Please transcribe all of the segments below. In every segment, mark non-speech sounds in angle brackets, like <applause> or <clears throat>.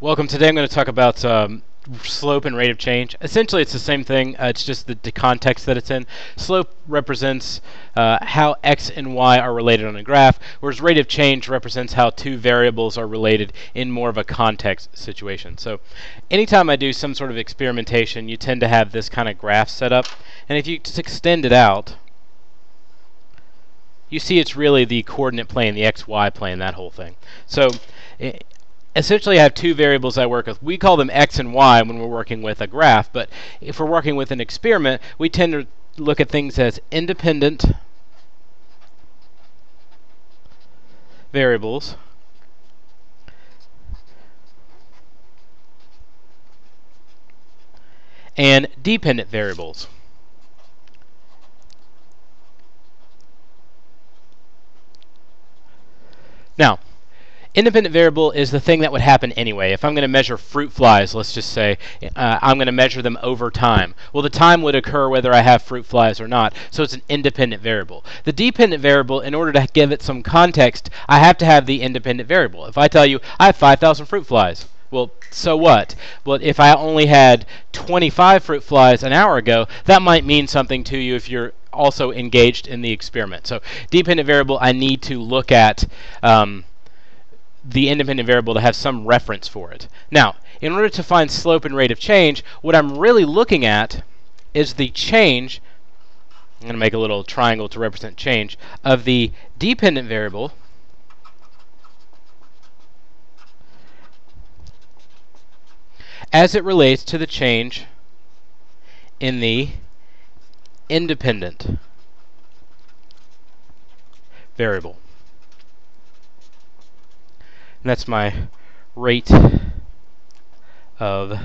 Welcome. Today I'm going to talk about um, slope and rate of change. Essentially, it's the same thing. Uh, it's just the, the, context that it's in. Slope represents uh, how x and y are related on a graph, whereas rate of change represents how two variables are related in more of a context situation. So anytime I do some sort of experimentation, you tend to have this kind of graph set up. And if you just extend it out, you see it's really the coordinate plane, the xy plane, that whole thing. So essentially I have two variables I work with. We call them x and y when we're working with a graph, but if we're working with an experiment, we tend to look at things as independent variables and dependent variables. Now, independent variable is the thing that would happen anyway. If I'm going to measure fruit flies, let's just say, uh, I'm going to measure them over time. Well, the time would occur whether I have fruit flies or not, so it's an independent variable. The dependent variable, in order to give it some context, I have to have the independent variable. If I tell you, I have 5,000 fruit flies, well, so what? Well, if I only had 25 fruit flies an hour ago, that might mean something to you if you're also engaged in the experiment. So dependent variable, I need to look at um, the independent variable to have some reference for it. Now, in order to find slope and rate of change, what I'm really looking at is the change, I'm going to make a little triangle to represent change, of the dependent variable as it relates to the change in the independent variable. That's my rate of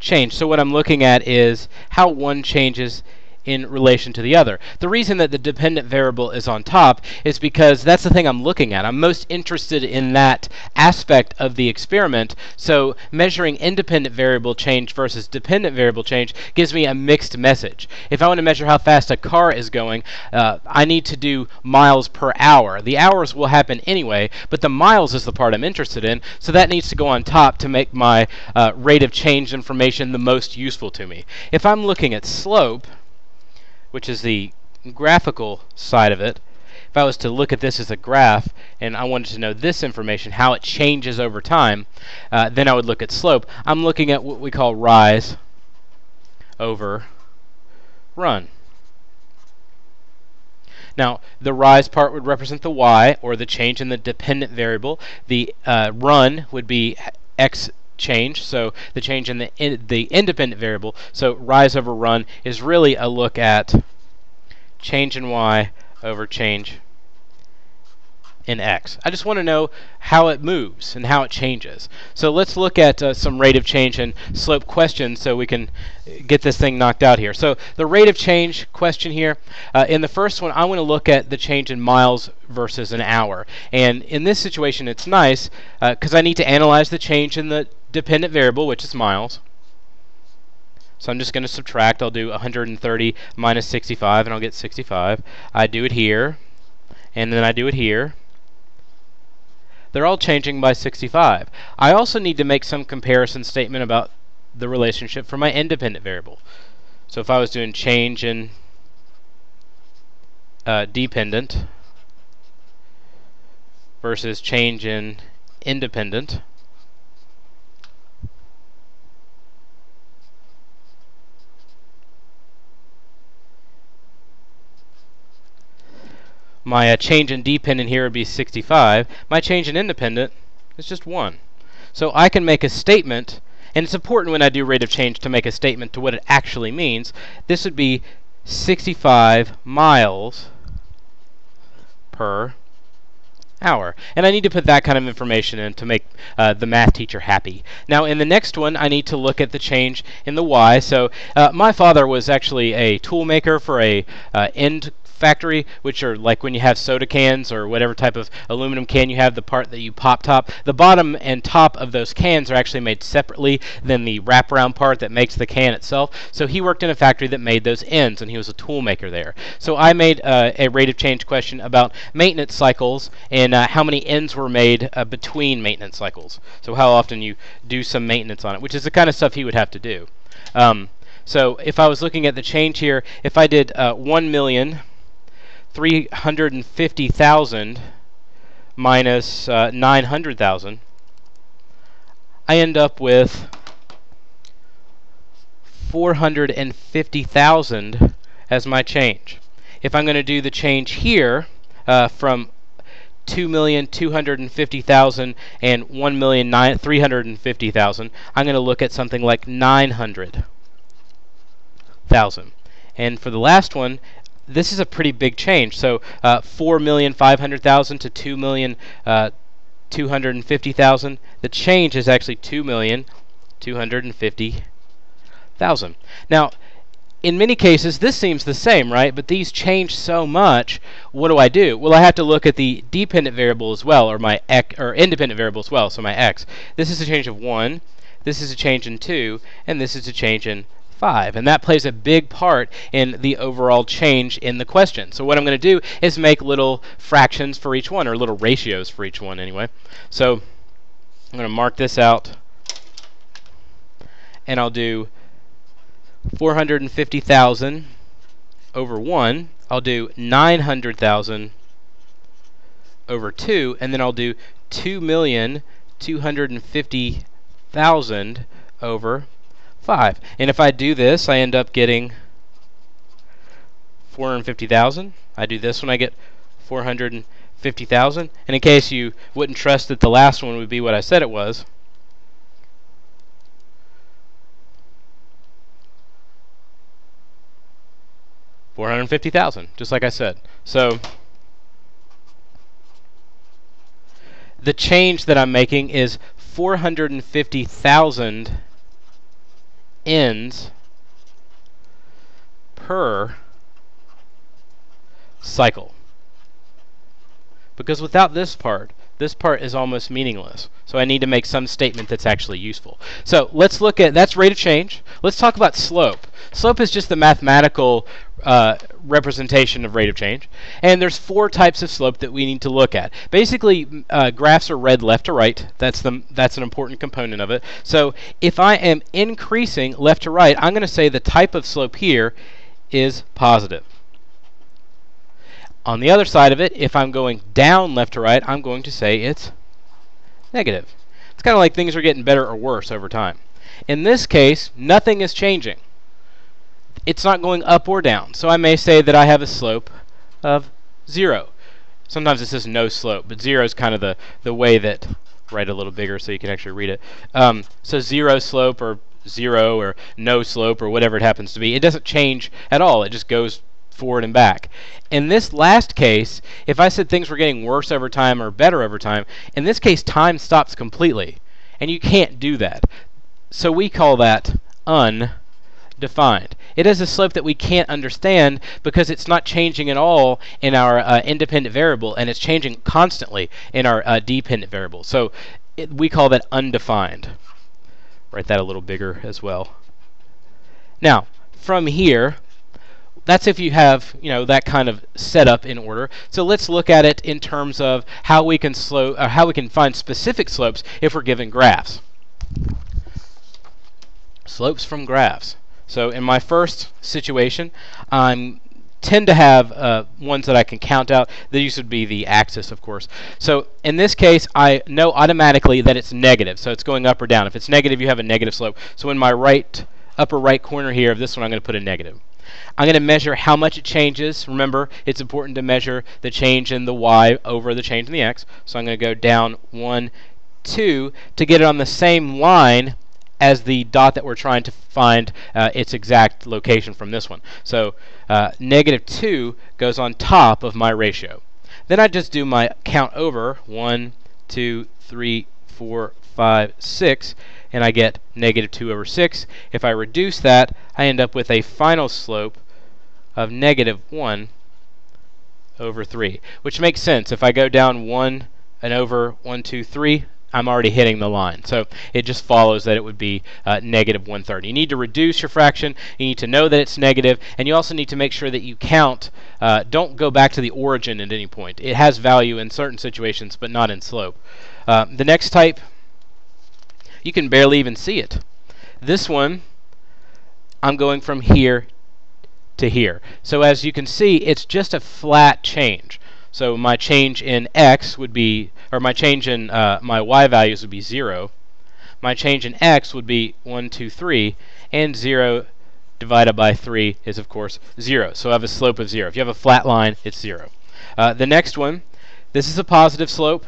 change. So what I'm looking at is how one changes in relation to the other. The reason that the dependent variable is on top is because that's the thing I'm looking at. I'm most interested in that aspect of the experiment. So measuring independent variable change versus dependent variable change gives me a mixed message. If I want to measure how fast a car is going, uh, I need to do miles per hour. The hours will happen anyway, but the miles is the part I'm interested in, so that needs to go on top to make my uh, rate of change information the most useful to me. If I'm looking at slope, which is the graphical side of it, if I was to look at this as a graph and I wanted to know this information, how it changes over time, uh, then I would look at slope. I'm looking at what we call rise over run. Now, the rise part would represent the y, or the change in the dependent variable. The uh, run would be x change, so the change in the in, the independent variable. So rise over run is really a look at change in y over change in x. I just want to know how it moves and how it changes. So let's look at uh, some rate of change and slope questions so we can get this thing knocked out here. So the rate of change question here, uh, in the first one I want to look at the change in miles versus an hour. And in this situation it's nice because uh, I need to analyze the change in the dependent variable, which is miles. So I'm just going to subtract. I'll do 130 minus 65, and I'll get 65. I do it here, and then I do it here. They're all changing by 65. I also need to make some comparison statement about the relationship for my independent variable. So if I was doing change in uh, dependent versus change in independent, my uh, change in dependent here would be 65. My change in independent is just 1. So I can make a statement, and it's important when I do rate of change to make a statement to what it actually means. This would be 65 miles per hour. And I need to put that kind of information in to make uh, the math teacher happy. Now in the next one I need to look at the change in the y. So uh, my father was actually a tool maker for a uh, end factory, which are like when you have soda cans or whatever type of aluminum can you have, the part that you pop top, the bottom and top of those cans are actually made separately than the wraparound part that makes the can itself. So he worked in a factory that made those ends, and he was a tool maker there. So I made uh, a rate of change question about maintenance cycles and uh, how many ends were made uh, between maintenance cycles. So how often you do some maintenance on it, which is the kind of stuff he would have to do. Um, so if I was looking at the change here, if I did uh, 1 million 350,000 minus uh, 900,000, I end up with 450,000 as my change. If I'm going to do the change here uh, from 2,250,000 and 1,350,000, I'm going to look at something like 900,000. And for the last one, this is a pretty big change. So uh, 4,500,000 to 2,250,000. Uh, the change is actually 2,250,000. Now, in many cases, this seems the same, right? But these change so much. What do I do? Well, I have to look at the dependent variable as well, or my x, or independent variable as well. So my x. This is a change of one. This is a change in two, and this is a change in 5. And that plays a big part in the overall change in the question. So what I'm going to do is make little fractions for each one, or little ratios for each one anyway. So I'm going to mark this out, and I'll do 450,000 over 1. I'll do 900,000 over 2, and then I'll do 2,250,000 over 5. And if I do this, I end up getting 450,000. I do this one, I get 450,000. And in case you wouldn't trust that the last one would be what I said it was, Four hundred fifty thousand, just like I said. So the change that I'm making is four hundred fifty thousand ends per cycle. Because without this part, this part is almost meaningless. So I need to make some statement that's actually useful. So let's look at, that's rate of change. Let's talk about slope. Slope is just the mathematical uh, representation of rate of change. And there's four types of slope that we need to look at. Basically, uh, graphs are read left to right. That's the that's an important component of it. So if I am increasing left to right, I'm going to say the type of slope here is positive. On the other side of it, if I'm going down left to right, I'm going to say it's negative. It's kind of like things are getting better or worse over time. In this case, nothing is changing it's not going up or down. So I may say that I have a slope of 0. Sometimes it says no slope, but 0 is kind of the, the way that, write a little bigger so you can actually read it. Um, so 0 slope or 0 or no slope or whatever it happens to be, it doesn't change at all. It just goes forward and back. In this last case, if I said things were getting worse over time or better over time, in this case time stops completely. And you can't do that. So we call that undefined. It is a slope that we can't understand because it's not changing at all in our uh, independent variable and it's changing constantly in our uh, dependent variable. So it, we call that undefined. Write that a little bigger as well. Now, from here, that's if you have you know that kind of setup in order. So let's look at it in terms of how we can slow, uh, how we can find specific slopes if we're given graphs. Slopes from graphs. So in my first situation, I tend to have uh, ones that I can count out. These would be the axis, of course. So in this case, I know automatically that it's negative. So it's going up or down. If it's negative, you have a negative slope. So in my right upper right corner here of this one, I'm going to put a negative. I'm going to measure how much it changes. Remember, it's important to measure the change in the y over the change in the x. So I'm going to go down 1, 2 to get it on the same line as the dot that we're trying to find uh, its exact location from this one. So uh, negative 2 goes on top of my ratio. Then I just do my count over 1, 2, 3, 4, 5, 6, and I get negative 2 over 6. If I reduce that, I end up with a final slope of negative 1 over 3, which makes sense. If I go down 1 and over 1, 2, 3, I'm already hitting the line. So it just follows that it would be uh, negative one third. You need to reduce your fraction. You need to know that it's negative, and you also need to make sure that you count. Uh, don't go back to the origin at any point. It has value in certain situations, but not in slope. Uh, the next type, you can barely even see it. This one, I'm going from here to here. So as you can see, it's just a flat change. So my change in x would be, or my change in uh, my y values would be 0. My change in x would be 1, 2, 3, and 0 divided by 3 is, of course, 0. So I have a slope of 0. If you have a flat line, it's 0. Uh, the next one, this is a positive slope.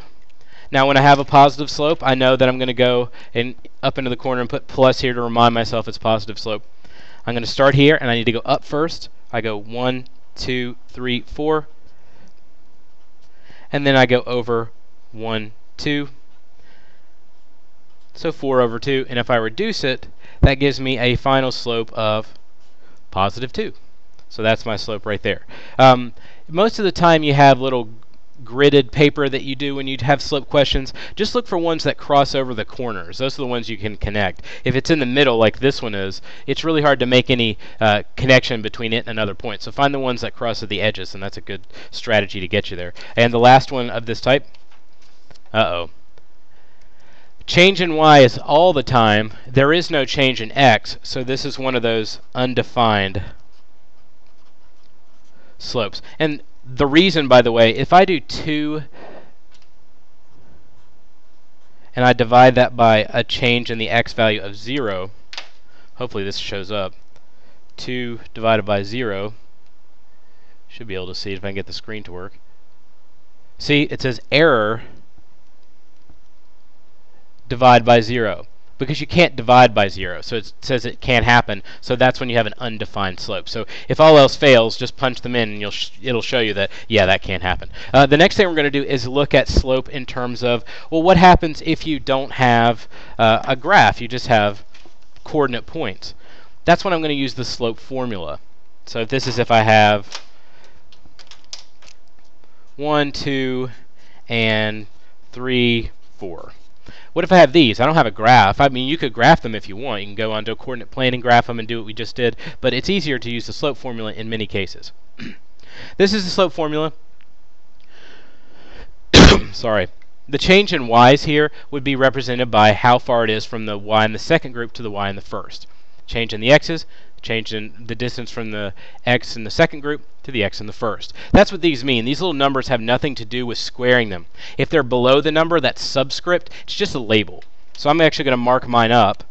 Now when I have a positive slope, I know that I'm going to go in, up into the corner and put plus here to remind myself it's positive slope. I'm going to start here, and I need to go up first. I go 1, 2, 3, 4, and then I go over 1, 2. So 4 over 2, and if I reduce it, that gives me a final slope of positive 2. So that's my slope right there. Um, most of the time you have little gridded paper that you do when you have slope questions, just look for ones that cross over the corners. Those are the ones you can connect. If it's in the middle, like this one is, it's really hard to make any uh, connection between it and another point. So find the ones that cross at the edges, and that's a good strategy to get you there. And the last one of this type, uh-oh. Change in y is all the time. There is no change in x, so this is one of those undefined slopes. And the reason, by the way, if I do 2 and I divide that by a change in the x value of 0, hopefully this shows up, 2 divided by 0, should be able to see if I can get the screen to work. See, it says error divide by 0 because you can't divide by zero. So it says it can't happen. So that's when you have an undefined slope. So if all else fails, just punch them in, and you'll sh it'll show you that yeah, that can't happen. Uh, the next thing we're going to do is look at slope in terms of well, what happens if you don't have uh, a graph? You just have coordinate points. That's when I'm going to use the slope formula. So this is if I have one, two, and three, four. What if I have these? I don't have a graph. I mean, you could graph them if you want. You can go onto a coordinate plane and graph them and do what we just did, but it's easier to use the slope formula in many cases. <clears throat> this is the slope formula. <coughs> Sorry. The change in y's here would be represented by how far it is from the y in the second group to the y in the first. Change in the x's, change in the distance from the x in the second group to the x in the first. That's what these mean. These little numbers have nothing to do with squaring them. If they're below the number, that's subscript. It's just a label. So I'm actually going to mark mine up.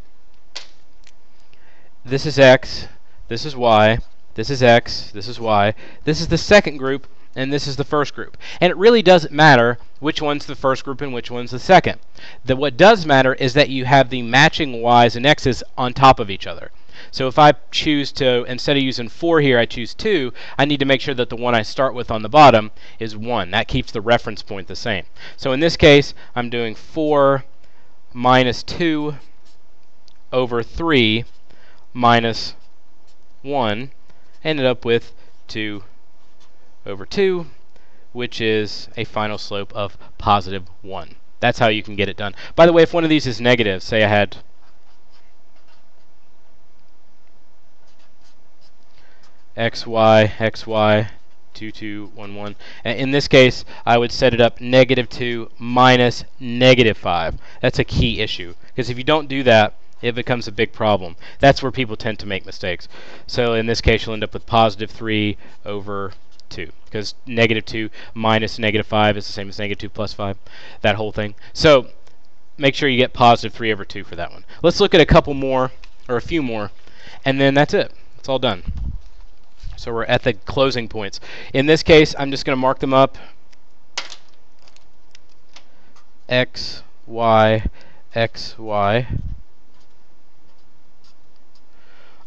This is x, this is y, this is x, this is y. This is the second group, and this is the first group. And it really doesn't matter which one's the first group and which one's the second. The, what does matter is that you have the matching y's and x's on top of each other. So if I choose to, instead of using 4 here, I choose 2, I need to make sure that the one I start with on the bottom is 1. That keeps the reference point the same. So in this case, I'm doing 4 minus 2 over 3 minus 1. Ended up with 2 over 2, which is a final slope of positive 1. That's how you can get it done. By the way, if one of these is negative, say I had xy, xy, 2, 2, 1, 1. In this case, I would set it up negative 2 minus negative 5. That's a key issue. Because if you don't do that, it becomes a big problem. That's where people tend to make mistakes. So in this case, you'll end up with positive 3 over 2. Because negative 2 minus negative 5 is the same as negative 2 plus 5. That whole thing. So make sure you get positive 3 over 2 for that one. Let's look at a couple more, or a few more, and then that's it. It's all done. So we're at the closing points. In this case, I'm just going to mark them up. X, Y, X, Y.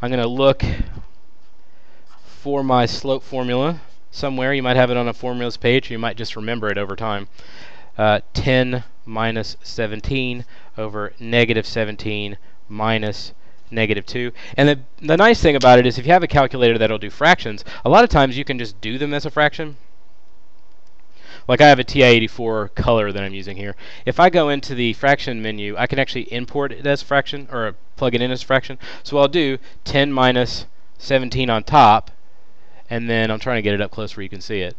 I'm going to look for my slope formula somewhere. You might have it on a formulas page, or you might just remember it over time. Uh, 10 minus 17 over negative 17 minus negative 2. And the, the nice thing about it is if you have a calculator that'll do fractions, a lot of times you can just do them as a fraction. like I have a TI-84 color that I'm using here. If I go into the fraction menu, I can actually import it as fraction, or plug it in as fraction. So I'll do 10 minus 17 on top, and then I'm trying to get it up close where you can see it,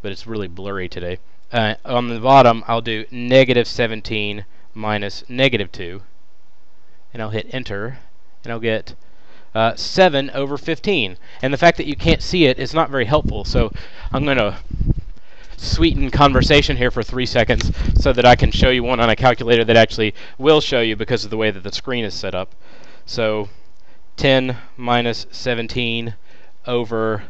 but it's really blurry today. Uh, on the bottom, I'll do negative 17 minus negative 2, and I'll hit enter, and I'll get uh, 7 over 15. And the fact that you can't see it is not very helpful, so I'm going to sweeten conversation here for three seconds so that I can show you one on a calculator that actually will show you because of the way that the screen is set up. So 10 minus 17 over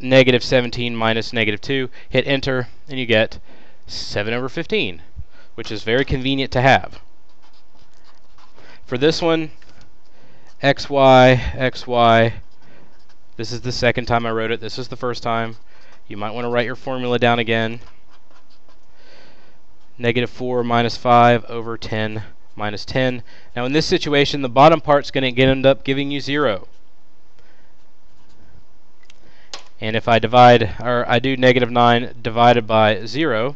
negative 17 minus negative 2, hit enter, and you get 7 over 15, which is very convenient to have. For this one, xy, xy, this is the second time I wrote it, this is the first time. You might want to write your formula down again. Negative 4 minus 5 over 10 minus 10. Now in this situation, the bottom part's going to end up giving you 0. And if I divide, or I do negative 9 divided by 0,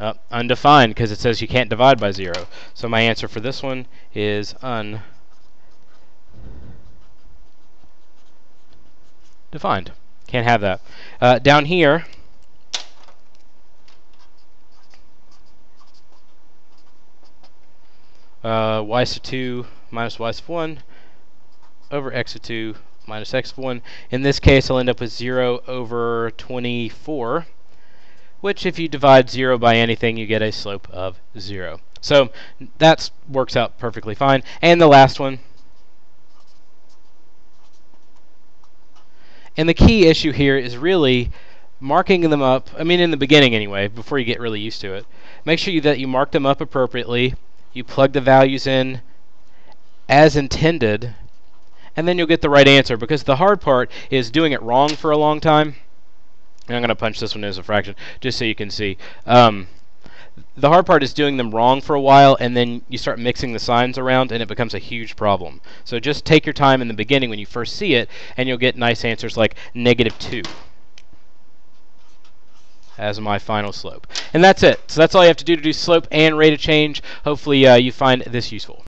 uh, undefined because it says you can't divide by 0. So my answer for this one is undefined. Can't have that. Uh, down here, uh, y sub 2 minus y sub 1 over x sub 2 minus x sub 1. In this case, I'll end up with 0 over 24, which if you divide 0 by anything, you get a slope of 0. So that works out perfectly fine. And the last one, And the key issue here is really marking them up, I mean in the beginning anyway, before you get really used to it. Make sure you, that you mark them up appropriately, you plug the values in as intended, and then you'll get the right answer because the hard part is doing it wrong for a long time. And I'm going to punch this one as a fraction just so you can see. Um, the hard part is doing them wrong for a while and then you start mixing the signs around and it becomes a huge problem. So just take your time in the beginning when you first see it and you'll get nice answers like negative 2 as my final slope. And that's it. So that's all you have to do to do slope and rate of change. Hopefully uh, you find this useful.